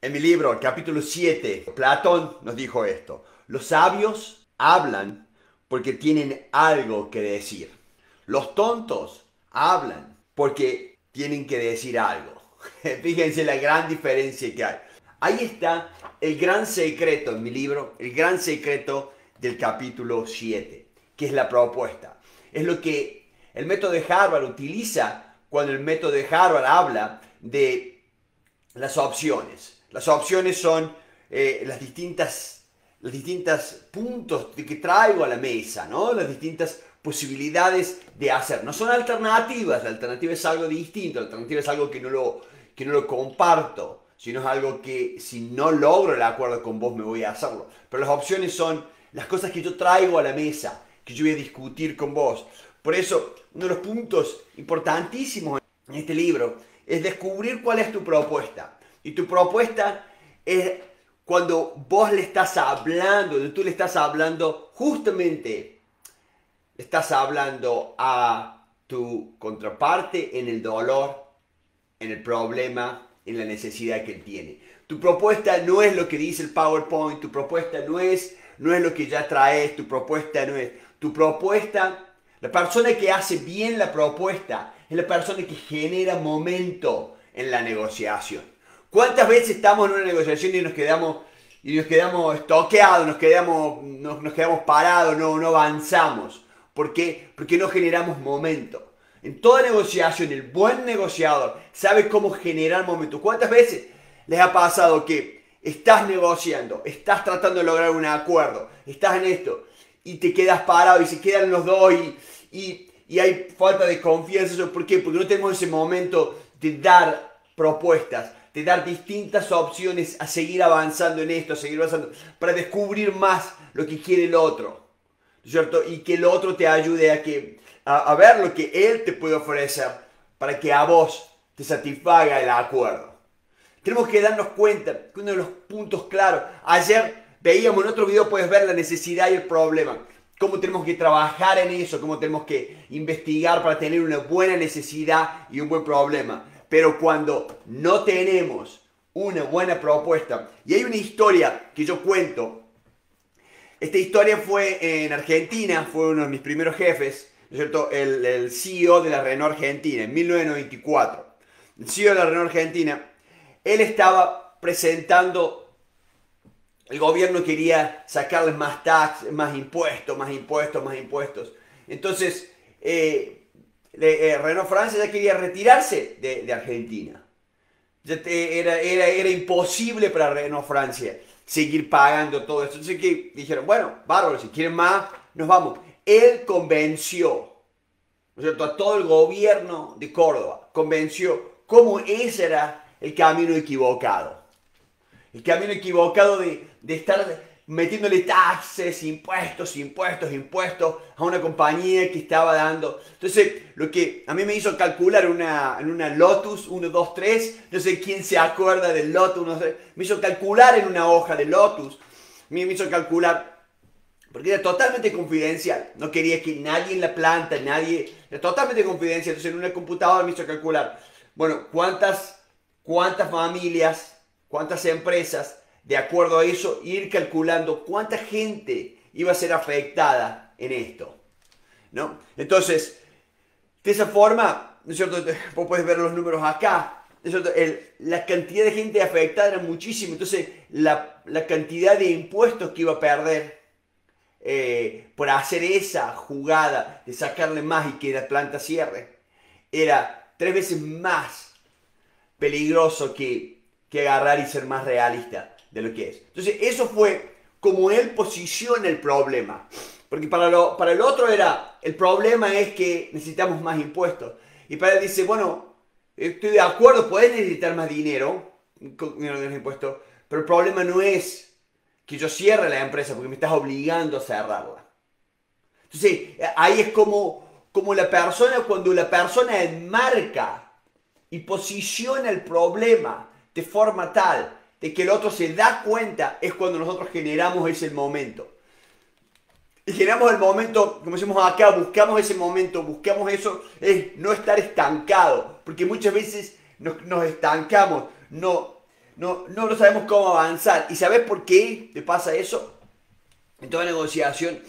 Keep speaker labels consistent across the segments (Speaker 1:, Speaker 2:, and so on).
Speaker 1: En mi libro, capítulo 7, Platón nos dijo esto. Los sabios hablan porque tienen algo que decir. Los tontos hablan porque tienen que decir algo. Fíjense la gran diferencia que hay. Ahí está el gran secreto en mi libro, el gran secreto del capítulo 7, que es la propuesta. Es lo que el método de Harvard utiliza cuando el método de Harvard habla de las opciones. Las opciones son eh, las distintas los distintos puntos que traigo a la mesa, ¿no? Las distintas posibilidades de hacer. No son alternativas, la alternativa es algo distinto, la alternativa es algo que no lo, que no lo comparto, sino es algo que si no logro el acuerdo con vos me voy a hacerlo. Pero las opciones son las cosas que yo traigo a la mesa, que yo voy a discutir con vos. Por eso, uno de los puntos importantísimos en este libro es descubrir cuál es tu propuesta. Y tu propuesta es cuando vos le estás hablando, tú le estás hablando justamente, estás hablando a tu contraparte en el dolor, en el problema, en la necesidad que él tiene. Tu propuesta no es lo que dice el PowerPoint, tu propuesta no es, no es lo que ya traes, tu propuesta no es. Tu propuesta, la persona que hace bien la propuesta es la persona que genera momento en la negociación. ¿Cuántas veces estamos en una negociación y nos quedamos, y nos quedamos estoqueados, nos quedamos, nos, quedamos parados, no, no avanzamos? ¿Por qué? Porque no generamos momento. En toda negociación, el buen negociador sabe cómo generar momento. ¿Cuántas veces les ha pasado que estás negociando, estás tratando de lograr un acuerdo, estás en esto y te quedas parado y se quedan los dos y, y hay falta de confianza? ¿Por qué? Porque no tenemos ese momento de dar propuestas, de dar distintas opciones a seguir avanzando en esto, a seguir avanzando, para descubrir más lo que quiere el otro, ¿cierto? Y que el otro te ayude a, que, a, ver lo que él te puede ofrecer para que a vos te satisfaga el acuerdo. Tenemos que darnos cuenta que uno de los puntos claros, ayer veíamos en otro video, puedes ver la necesidad y el problema cómo tenemos que trabajar en eso, cómo tenemos que investigar para tener una buena necesidad y un buen problema. Pero cuando no tenemos una buena propuesta, y hay una historia que yo cuento, esta historia fue en Argentina, fue uno de mis primeros jefes, ¿no es cierto? El, el CEO de la Renault Argentina, en 1994. El CEO de la Renault Argentina, él estaba presentando el gobierno quería sacarles más tax, más impuestos, más impuestos, más impuestos. Entonces, eh, eh, Francia ya quería retirarse de, Argentina. era, era, era, imposible para Renault Francia seguir pagando todo esto. Entonces que dijeron, bueno, bárbaro, si quieren más, nos vamos. Él convenció a todo el gobierno de Córdoba, convenció cómo ese era el camino equivocado. El camino equivocado de, de estar metiéndole taxes, impuestos, impuestos, impuestos a una compañía que estaba dando. Entonces, lo que a mí me hizo calcular una, en una Lotus 1, 2, 3, no sé quién se acuerda del Lotus, me hizo calcular en una hoja de Lotus, me hizo calcular, porque era totalmente confidencial, no quería que nadie en la planta, nadie, era totalmente confidencial, entonces en una computadora me hizo calcular, bueno, cuántas, cuántas familias, cuántas empresas de acuerdo a eso, ir calculando cuánta gente iba a ser afectada en esto. ¿no? Entonces, de esa forma, ¿no es cierto? Puedes ver los números acá. la cantidad de gente afectada era muchísimo. Entonces, la, cantidad de impuestos que iba a perder eh, por hacer esa jugada de sacarle más y que la planta cierre era tres veces más peligroso que, que agarrar y ser más realista de lo que es. Entonces, eso fue como él posiciona el problema. Porque para, lo, para el otro era, el problema es que necesitamos más impuestos. Y para él dice, bueno, estoy de acuerdo, puedes necesitar más dinero, de los impuestos, pero el problema no es que yo cierre la empresa porque me estás obligando a cerrarla. Entonces, ahí es como, como la persona, cuando la persona enmarca y posiciona el problema de forma tal de que el otro se da cuenta es cuando nosotros generamos ese momento. Y generamos el momento, como decimos acá, buscamos ese momento, buscamos eso, es no estar estancado, porque muchas veces nos, estancamos, no, no, no sabemos cómo avanzar. ¿Y sabes por qué te pasa eso? En toda negociación.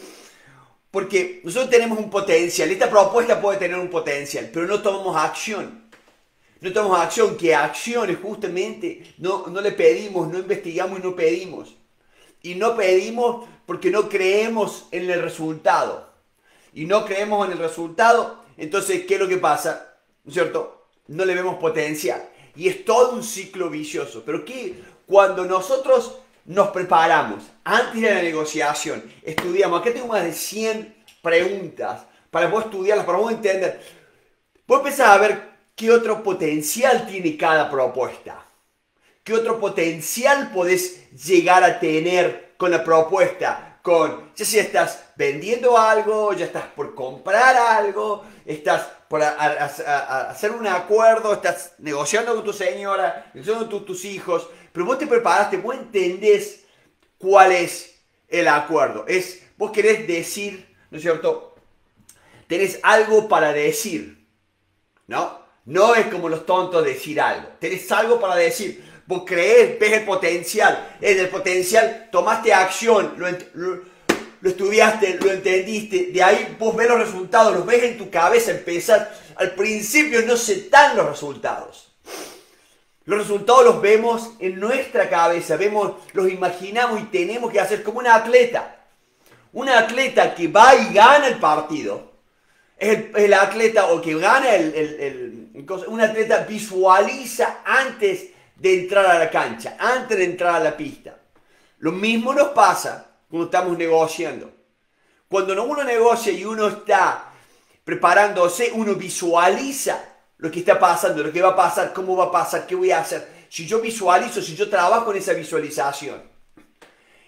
Speaker 1: Porque nosotros tenemos un potencial, esta propuesta puede tener un potencial, pero no tomamos acción. No tomamos acción, que acciones justamente no, no le pedimos, no investigamos y no pedimos. Y no pedimos porque no creemos en el resultado. Y no creemos en el resultado, entonces, ¿qué es lo que pasa? ¿No es cierto? No le vemos potencial. Y es todo un ciclo vicioso. Pero que cuando nosotros nos preparamos antes de la negociación, estudiamos, aquí tengo más de 100 preguntas para poder estudiarlas, para poder entender, vos empezar a ver qué otro potencial tiene cada propuesta. ¿Qué otro potencial podés llegar a tener con la propuesta? Con, ya si estás vendiendo algo, ya estás por comprar algo, estás por hacer un acuerdo, estás negociando con tu señora, negociando con tus hijos, pero vos te preparaste, vos entendés cuál es el acuerdo. Es, vos querés decir, ¿no es cierto? Tenés algo para decir, ¿no? No es como los tontos decir algo. Tenés algo para decir. Vos crees, ves el potencial. Es el potencial, tomaste acción, lo, estudiaste, lo entendiste. De ahí vos ves los resultados, los ves en tu cabeza, empezar. Al principio no se dan los resultados. Los resultados los vemos en nuestra cabeza, vemos, los imaginamos y tenemos que hacer como un atleta. Un atleta que va y gana el partido. Es el, atleta o que gana el, Un atleta visualiza antes de entrar a la cancha, antes de entrar a la pista. Lo mismo nos pasa cuando estamos negociando. Cuando uno negocia y uno está preparándose, uno visualiza lo que está pasando, lo que va a pasar, cómo va a pasar, qué voy a hacer. Si yo visualizo, si yo trabajo en esa visualización,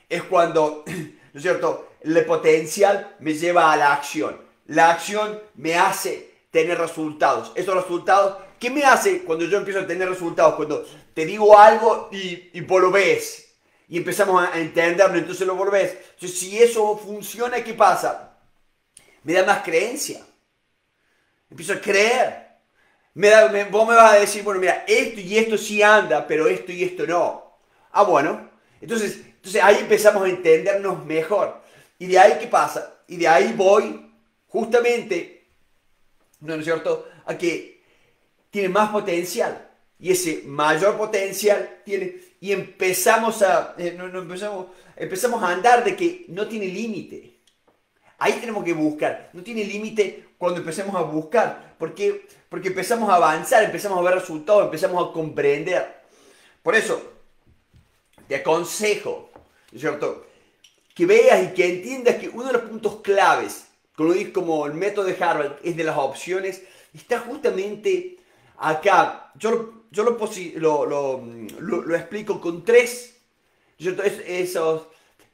Speaker 1: es cuando, ¿no es cierto?, el potencial me lleva a la acción. La acción me hace tener resultados. Esos resultados, ¿qué me hace cuando yo empiezo a tener resultados? Cuando te digo algo y, y ves y empezamos a entenderlo, entonces lo volvés. Entonces, si eso funciona, ¿qué pasa? Me da más creencia. Empiezo a creer. Me vos me vas a decir, bueno, mira, esto y esto sí anda, pero esto y esto no. Ah, bueno. Entonces, entonces ahí empezamos a entendernos mejor. Y de ahí, ¿qué pasa? Y de ahí voy justamente, ¿no es cierto?, a que tiene más potencial. Y ese mayor potencial tiene, y empezamos a, eh, no, empezamos, empezamos a andar de que no tiene límite. Ahí tenemos que buscar. No tiene límite cuando empecemos a buscar. Porque, porque empezamos a avanzar, empezamos a ver resultados, empezamos a comprender. Por eso, te aconsejo, ¿cierto? Que veas y que entiendas que uno de los puntos claves, como, el método de Harvard, es de las opciones, está justamente acá. Yo, yo lo, lo, lo, explico con tres. ¿cierto? esos,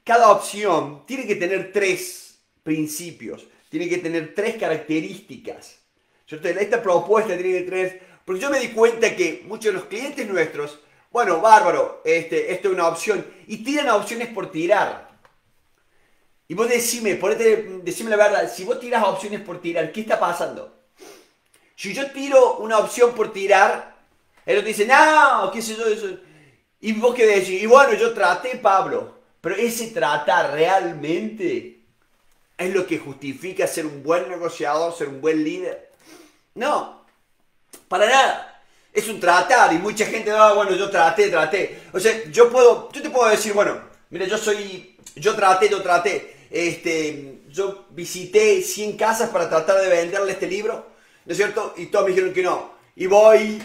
Speaker 1: cada opción tiene que tener tres principios, tiene que tener tres características. Esta propuesta tiene que tener... Porque yo me di cuenta que muchos de los clientes nuestros, bueno, bárbaro, este, esto es una opción, y tiran opciones por tirar. Y vos decime, ponete, decime la verdad, si vos tiras opciones por tirar, ¿qué está pasando? Si yo tiro una opción por tirar, él te dice, no, qué sé yo, eso. Y vos qué decís, y bueno, yo traté, Pablo, pero ese tratar realmente es lo que justifica ser un buen negociador, ser un buen líder. No, para nada. Es un tratar y mucha gente, ah, bueno, yo traté, traté. O sea, yo puedo, yo te puedo decir, bueno, mira, yo soy, yo traté, yo traté este, yo visité 100 casas para tratar de venderle este libro, ¿no es cierto? Y todos me dijeron que no. Y voy,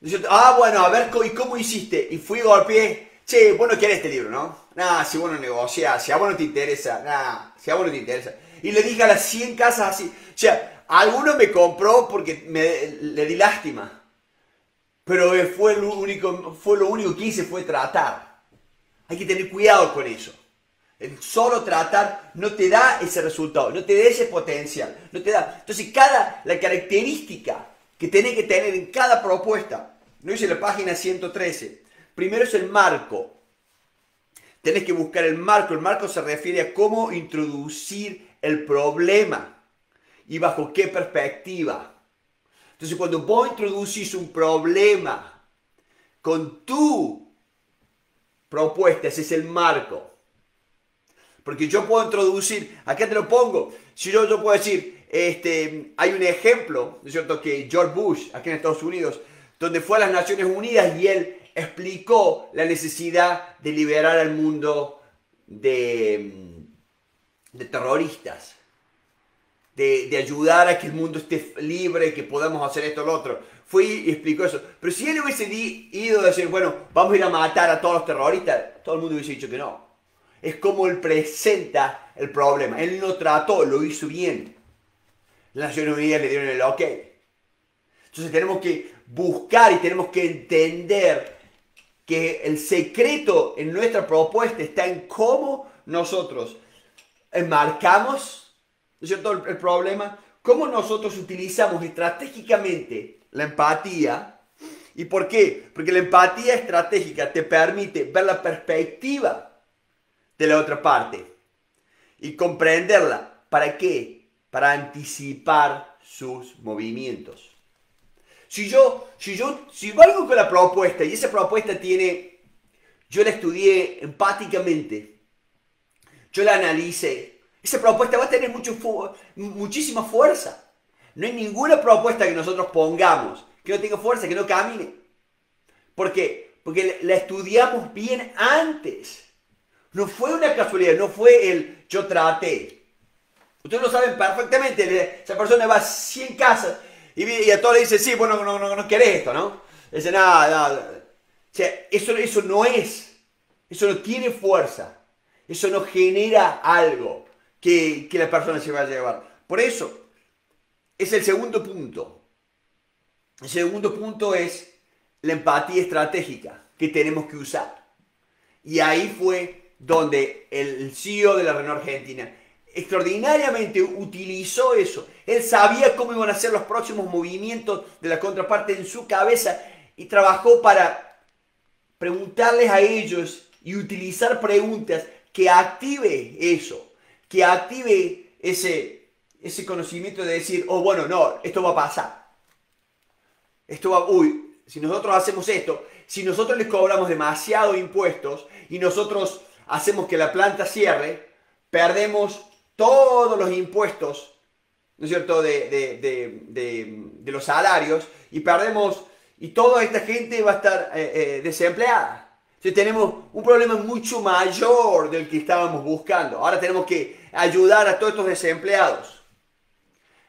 Speaker 1: ¿no es cierto? Ah, bueno, a ver, ¿y cómo hiciste? Y fui, golpeé, che, vos no querés este libro, ¿no? Nah, si vos no negociás, si a vos no te interesa, nah, si a vos no te interesa. Y le dije a las 100 casas así, o sea, alguno me compró porque me, le di lástima. Pero fue lo, único, fue lo único que hice, fue tratar. Hay que tener cuidado con eso. El solo tratar no te da ese resultado, no te da ese potencial, no te da. Entonces, cada la característica que tenés que tener en cada propuesta, no dice la página 113. Primero es el marco. Tenés que buscar el marco. El marco se refiere a cómo introducir el problema y bajo qué perspectiva. Entonces, cuando vos introducís un problema con tu propuestas es el marco. Porque yo puedo introducir, acá te lo pongo, si yo, yo puedo decir, este, hay un ejemplo, ¿no es cierto?, que George Bush, aquí en Estados Unidos, donde fue a las Naciones Unidas y él explicó la necesidad de liberar al mundo de, de terroristas, de, de, ayudar a que el mundo esté libre, que podamos hacer esto o lo otro. Fue y explicó eso. Pero si él hubiese ido a decir, bueno, vamos a ir a matar a todos los terroristas, todo el mundo hubiese dicho que no es como él presenta el problema. Él no trató, lo hizo bien. Las Naciones Unidas le dieron el ok. Entonces tenemos que buscar y tenemos que entender que el secreto en nuestra propuesta está en cómo nosotros enmarcamos, ¿no el, el problema, cómo nosotros utilizamos estratégicamente la empatía. ¿Y por qué? Porque la empatía estratégica te permite ver la perspectiva de la otra parte y comprenderla. ¿Para qué? Para anticipar sus movimientos. Si yo, si yo, si valgo con la propuesta y esa propuesta tiene, yo la estudié empáticamente, yo la analicé, esa propuesta va a tener mucho, muchísima fuerza. No hay ninguna propuesta que nosotros pongamos que no tenga fuerza, que no camine. ¿Por qué? Porque la estudiamos bien antes. No fue una casualidad, no fue el yo traté. Ustedes lo saben perfectamente. Esa persona va a 100 casas y, a todos le dice, sí, bueno, no, no, no querés esto, ¿no? Dice, nada, nada. O sea, eso, eso no es. Eso no tiene fuerza. Eso no genera algo que, que la persona se va a llevar. Por eso, es el segundo punto. El segundo punto es la empatía estratégica que tenemos que usar. Y ahí fue donde el CEO de la Renault Argentina extraordinariamente utilizó eso. Él sabía cómo iban a ser los próximos movimientos de la contraparte en su cabeza y trabajó para preguntarles a ellos y utilizar preguntas que active eso, que active ese, ese conocimiento de decir, oh bueno, no, esto va a pasar. Esto va, uy, si nosotros hacemos esto, si nosotros les cobramos demasiado impuestos y nosotros hacemos que la planta cierre, perdemos todos los impuestos, ¿no es cierto?, de, los salarios y perdemos, y toda esta gente va a estar eh, eh, desempleada. Entonces tenemos un problema mucho mayor del que estábamos buscando. Ahora tenemos que ayudar a todos estos desempleados.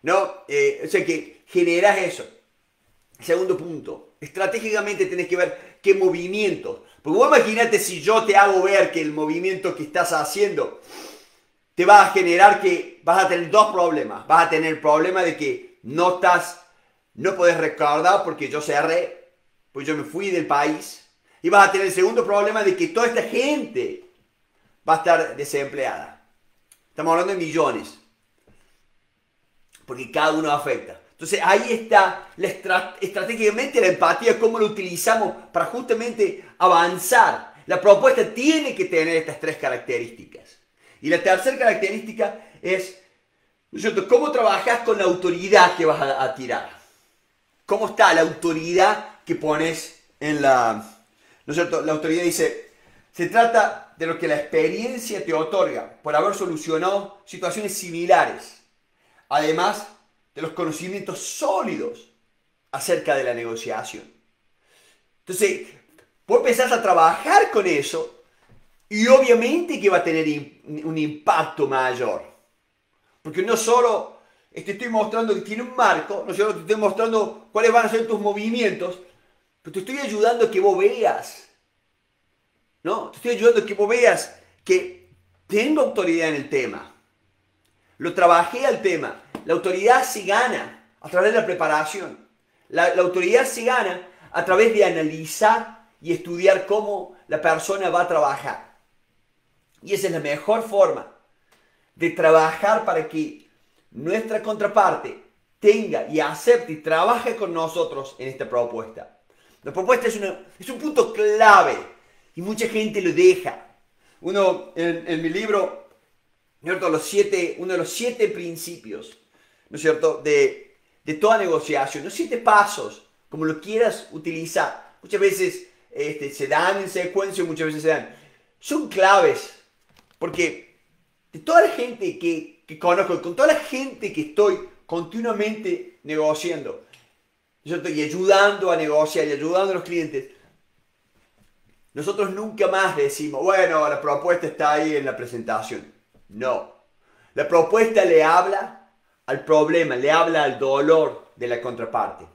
Speaker 1: ¿No? Eh, o sea que generas eso. Segundo punto, estratégicamente tenés que ver qué movimientos porque vos imagínate si yo te hago ver que el movimiento que estás haciendo te va a generar que vas a tener dos problemas. Vas a tener el problema de que no estás, no puedes recordar porque yo cerré, pues yo me fui del país. Y vas a tener el segundo problema de que toda esta gente va a estar desempleada. Estamos hablando de millones. Porque cada uno afecta. Entonces ahí está estratégicamente la empatía, cómo lo utilizamos para justamente avanzar. La propuesta tiene que tener estas tres características. Y la tercera característica es, ¿no es cierto?, cómo trabajas con la autoridad que vas a, tirar. ¿Cómo está la autoridad que pones en la... ¿No es cierto? La autoridad dice, se trata de lo que la experiencia te otorga por haber solucionado situaciones similares. Además, de los conocimientos sólidos acerca de la negociación. Entonces, vos empezás a trabajar con eso y obviamente que va a tener un impacto mayor. Porque no solo te estoy mostrando que tiene un marco, no solo te estoy mostrando cuáles van a ser tus movimientos, pero te estoy ayudando a que vos veas. ¿No? Te estoy ayudando a que vos veas que tengo autoridad en el tema. Lo trabajé al tema. La autoridad se gana a través de la preparación. La, autoridad se gana a través de analizar y estudiar cómo la persona va a trabajar. Y esa es la mejor forma de trabajar para que nuestra contraparte tenga y acepte y trabaje con nosotros en esta propuesta. La propuesta es, es un punto clave y mucha gente lo deja. Uno, en, mi libro, uno de los siete principios ¿no es cierto?, de, toda negociación, los siete pasos, como lo quieras utilizar. Muchas veces este, se dan en secuencia, muchas veces se dan. Son claves, porque de toda la gente que, que conozco, con toda la gente que estoy continuamente negociando, yo estoy ayudando a negociar y ayudando a los clientes, nosotros nunca más decimos, bueno, la propuesta está ahí en la presentación. No. La propuesta le habla al problema, le habla al dolor de la contraparte.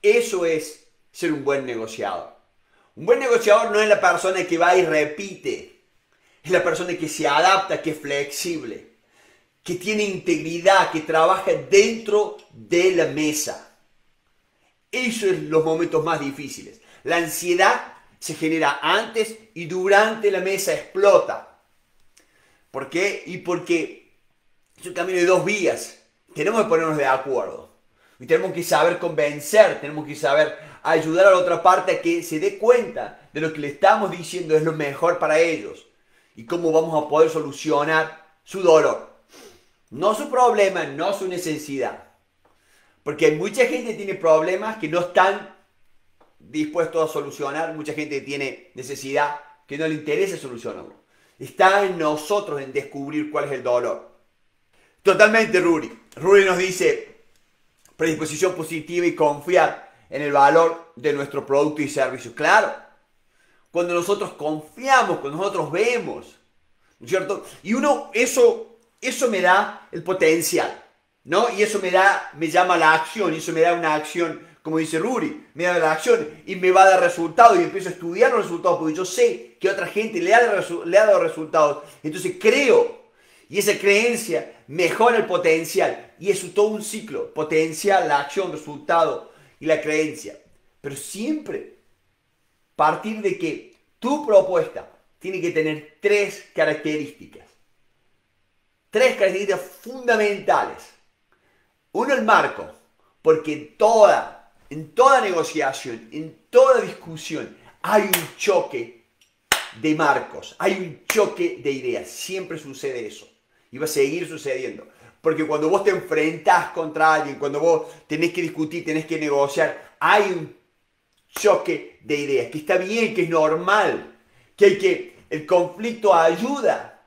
Speaker 1: Eso es ser un buen negociador. Un buen negociador no es la persona que va y repite. Es la persona que se adapta, que es flexible, que tiene integridad, que trabaja dentro de la mesa. Eso es los momentos más difíciles. La ansiedad se genera antes y durante la mesa explota. ¿Por qué? Y porque es un camino de dos vías. Tenemos que ponernos de acuerdo. Y tenemos que saber convencer, tenemos que saber ayudar a la otra parte a que se dé cuenta de lo que le estamos diciendo es lo mejor para ellos y cómo vamos a poder solucionar su dolor. No su problema, no su necesidad. Porque mucha gente tiene problemas que no están dispuesto a solucionar, mucha gente tiene necesidad que no le interesa solucionarlo. Está en nosotros en descubrir cuál es el dolor. Totalmente, Ruri. Ruri nos dice predisposición positiva y confiar en el valor de nuestro producto y servicio. Claro, cuando nosotros confiamos, cuando nosotros vemos, ¿no es cierto? Y uno, eso, eso me da el potencial, ¿no? Y eso me da, me llama la acción, y eso me da una acción como dice Ruri, me da la acción y me va a dar resultados y empiezo a estudiar los resultados porque yo sé que otra gente le ha, le ha dado resultados. Entonces creo y esa creencia mejora el potencial y es todo un ciclo, potencial, la acción, resultado y la creencia. Pero siempre partir de que tu propuesta tiene que tener tres características. Tres características fundamentales. Uno, el marco, porque toda en toda negociación, en toda discusión, hay un choque de marcos, hay un choque de ideas. Siempre sucede eso. Y va a seguir sucediendo. Porque cuando vos te enfrentás contra alguien, cuando vos tenés que discutir, tenés que negociar, hay un choque de ideas. Que está bien, que es normal. Que. El conflicto ayuda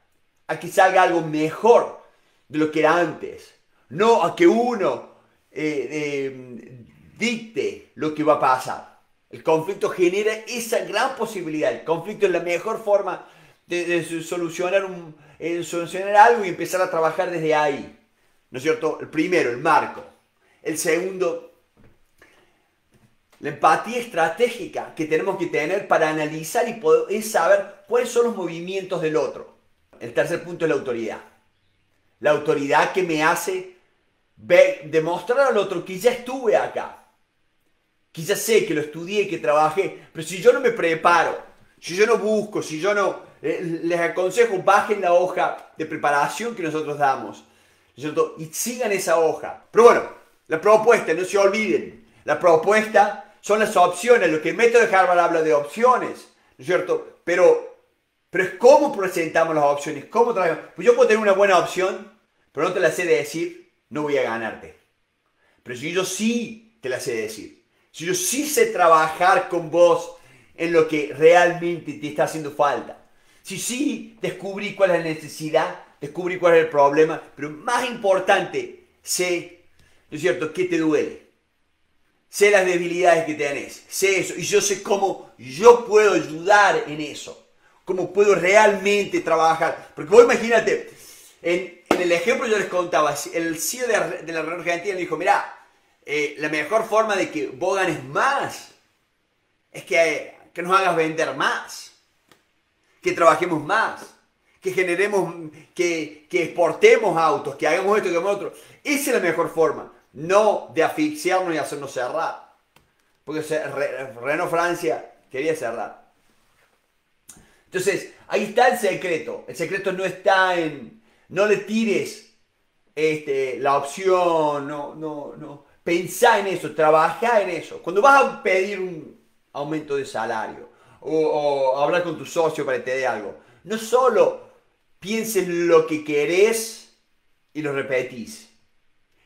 Speaker 1: a que salga algo mejor de lo que era antes. No a que uno eh, eh, dicte lo que va a pasar. El conflicto genera esa gran posibilidad. El conflicto es la mejor forma de, solucionar, un, solucionar algo y empezar a trabajar desde ahí. ¿No es cierto? El primero, el marco. El segundo, la empatía estratégica que tenemos que tener para analizar y poder saber cuáles son los movimientos del otro. El tercer punto es la autoridad. La autoridad que me hace demostrar al otro que ya estuve acá, Quizás sé que lo estudié, que trabajé, pero si yo no me preparo, si yo no busco, si yo no... Eh, les aconsejo, bajen la hoja de preparación que nosotros damos, ¿cierto? Y sigan esa hoja. Pero bueno, la propuesta, no se olviden, la propuesta son las opciones, lo que el método de Harvard habla de opciones, ¿no es cierto? Pero, pero es cómo presentamos las opciones, cómo trabajamos. Pues yo puedo tener una buena opción, pero no te la sé decir, no voy a ganarte. Pero si yo sí te la sé decir, si yo sí sé trabajar con vos en lo que realmente te está haciendo falta. Si sí descubrí cuál es la necesidad, descubrí cuál es el problema, pero más importante, sé, ¿no es cierto?, qué te duele. Sé las debilidades que tenés, sé eso, y yo sé cómo yo puedo ayudar en eso, cómo puedo realmente trabajar. Porque vos imagínate, en, el ejemplo yo les contaba, el CEO de, de la Argentina dijo, mira, eh, la mejor forma de que vos ganes más es que, que nos hagas vender más, que trabajemos más, que generemos, que, que exportemos autos, que hagamos esto, que hagamos otro. Esa es la mejor forma, no de asfixiarnos y hacernos cerrar. Porque Renault Francia quería cerrar. Entonces, ahí está el secreto. El secreto no está en, no le tires este, la opción, no, no, no, Pensá en eso, trabajá en eso. Cuando vas a pedir un aumento de salario o, hablar con tu socio para que te dé algo, no solo pienses lo que querés y lo repetís.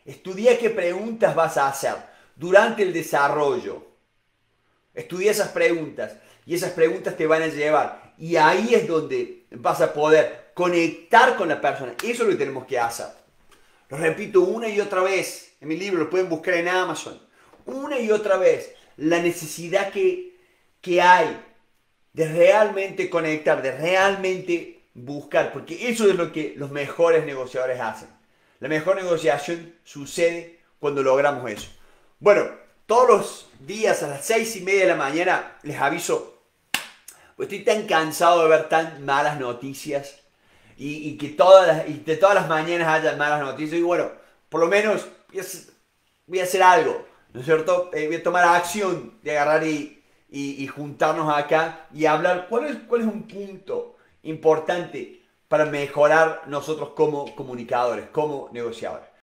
Speaker 1: Estudia qué preguntas vas a hacer durante el desarrollo. Estudia esas preguntas Y esas preguntas te van a llevar. Y ahí es donde vas a poder conectar con la persona. Eso es lo que tenemos que hacer. Lo repito una y otra vez. En mi libro lo pueden buscar en Amazon. Una y otra vez. La necesidad que, que hay de realmente conectar, de realmente buscar. Porque eso es lo que los mejores negociadores hacen. La mejor negociación sucede cuando logramos eso. Bueno, todos los días a las seis y media de la mañana les aviso, pues estoy tan cansado de ver tan malas noticias y, que todas y de todas las mañanas haya malas noticias. Y bueno, por lo menos voy a, hacer algo, ¿no es cierto? Eh, tomar acción de agarrar y, y, juntarnos acá y hablar cuál es, cuál es un punto importante para mejorar nosotros como comunicadores, como negociadores.